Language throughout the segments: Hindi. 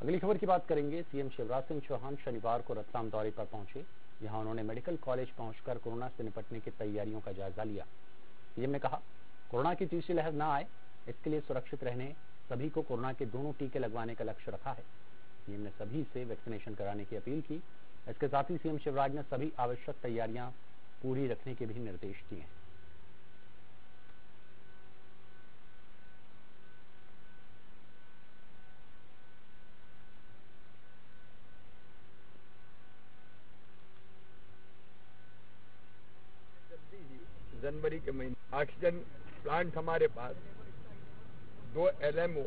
अगली खबर की बात करेंगे। सीएम शिवराज सिंह चौहान शनिवार को रतलाम दौरे पर पहुँचे, जहाँ उन्होंने मेडिकल कॉलेज पहुंचकर कोरोना से निपटने की तैयारियों का जायजा लिया। सीएम ने कहा, कोरोना की तीसरी लहर न आए, इसके लिए सुरक्षित रहने, सभी को कोरोना के दोनों टीके लगवाने का लक्ष्य रखा है। सीएम ने सभी से वैक्सीनेशन कराने की अपील की। इसके साथ ही सीएम शिवराज ने सभी आवश्यक तैयारियाँ पूरी रखने के भी निर्देश दिए हैं जल्दी ही जनवरी के महीने। ऑक्सीजन प्लांट हमारे पास दो एलएमओ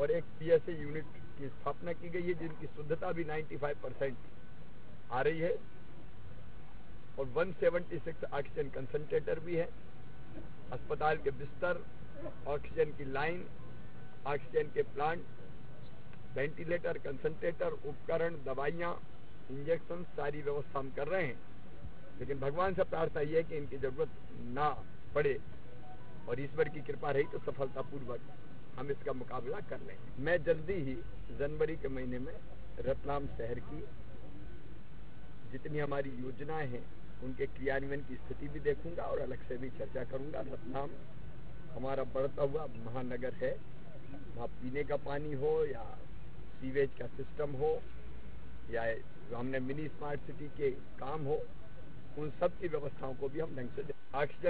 और एक पीएसए यूनिट की स्थापना की गई है, जिनकी शुद्धता भी 95 परसेंट आ रही है। और 176 ऑक्सीजन कंसंट्रेटर भी है। अस्पताल के बिस्तर ऑक्सीजन की लाइन ऑक्सीजन के प्लांट वेंटिलेटर कंसंट्रेटर उपकरण, दवाइयाँ इंजेक्शन सारी व्यवस्था हम कर रहे हैं। लेकिन भगवान से प्रार्थना ये है कि इनकी ज़रूरत ना पड़े और ईश्वर की कृपा रही तो सफलतापूर्वक हम इसका मुकाबला कर लेंगे मैं जल्दी ही जनवरी के महीने में रतलाम शहर की जितनी हमारी योजनाएँ हैं, उनके क्रियान्वयन की स्थिति भी देखूँगा और अलग से भी चर्चा करूँगा। रतलाम हमारा बढ़ता हुआ महानगर है। वहाँ पीने का पानी हो या सीवेज का सिस्टम हो या हमने मिनी स्मार्ट सिटी के काम हो उन सब की व्यवस्थाओं को भी हम ढंग से ऑक्सीजन